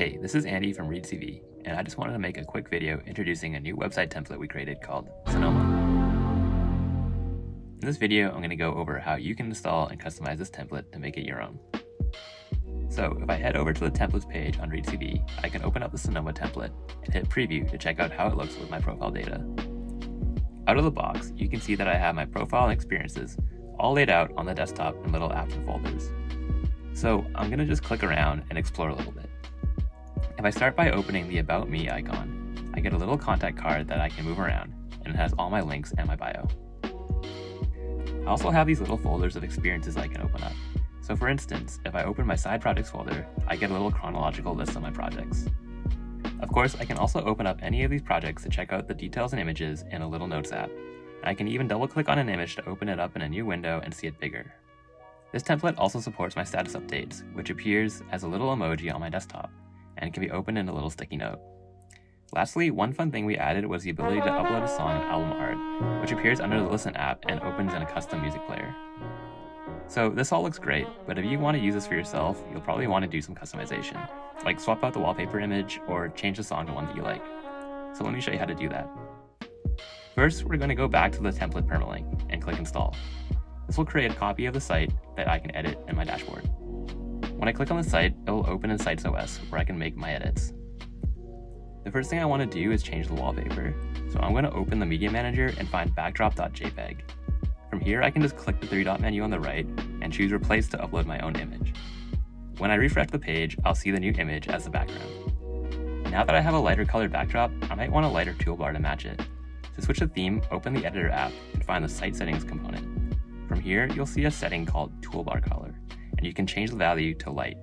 Hey, this is Andy from ReadCV, and I just wanted to make a quick video introducing a new website template we created called Sonoma. In this video, I'm going to go over how you can install and customize this template to make it your own. So if I head over to the templates page on ReadCV, I can open up the Sonoma template and hit preview to check out how it looks with my profile data. Out of the box, you can see that I have my profile and experiences all laid out on the desktop in little apps and folders. So I'm going to just click around and explore a little bit. If I start by opening the About Me icon, I get a little contact card that I can move around, and it has all my links and my bio. I also have these little folders of experiences I can open up. So for instance, if I open my side projects folder, I get a little chronological list of my projects. Of course, I can also open up any of these projects to check out the details and images in a little notes app. I can even double click on an image to open it up in a new window and see it bigger. This template also supports my status updates, which appears as a little emoji on my desktop and can be opened in a little sticky note. Lastly, one fun thing we added was the ability to upload a song and album art, which appears under the Listen app and opens in a custom music player. So this all looks great, but if you want to use this for yourself, you'll probably want to do some customization, like swap out the wallpaper image or change the song to one that you like. So let me show you how to do that. First, we're going to go back to the template permalink and click install. This will create a copy of the site that I can edit in my dashboard. When I click on the site, it will open in SitesOS where I can make my edits. The first thing I want to do is change the wallpaper, so I'm going to open the Media Manager and find backdrop.jpg. From here, I can just click the three dot menu on the right and choose Replace to upload my own image. When I refresh the page, I'll see the new image as the background. Now that I have a lighter colored backdrop, I might want a lighter toolbar to match it. To switch the theme, open the Editor app and find the Site Settings component. From here, you'll see a setting called Toolbar Color and you can change the value to light.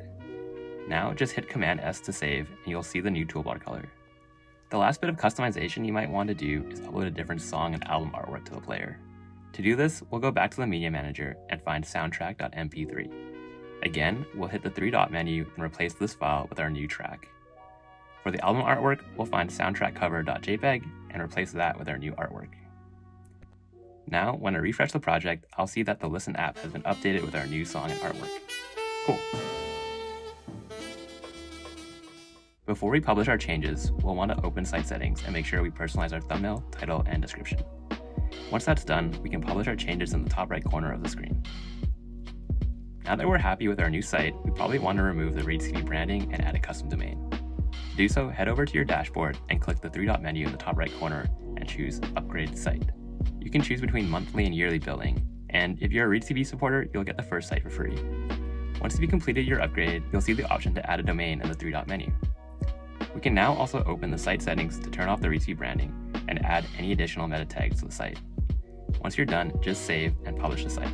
Now just hit Command S to save and you'll see the new toolbar color. The last bit of customization you might want to do is upload a different song and album artwork to the player. To do this, we'll go back to the Media Manager and find soundtrack.mp3. Again, we'll hit the three dot menu and replace this file with our new track. For the album artwork, we'll find soundtrackcover.jpg and replace that with our new artwork. Now, when I refresh the project, I'll see that the Listen app has been updated with our new song and artwork. Cool. Before we publish our changes, we'll want to open site settings and make sure we personalize our thumbnail, title, and description. Once that's done, we can publish our changes in the top right corner of the screen. Now that we're happy with our new site, we probably want to remove the ReadCV branding and add a custom domain. To do so, head over to your dashboard and click the three dot menu in the top right corner and choose Upgrade Site. You can choose between monthly and yearly billing, and if you're a ReadCV supporter, you'll get the first site for free. Once you've completed your upgrade, you'll see the option to add a domain in the three dot menu. We can now also open the site settings to turn off the ReadCV branding and add any additional meta tags to the site. Once you're done, just save and publish the site.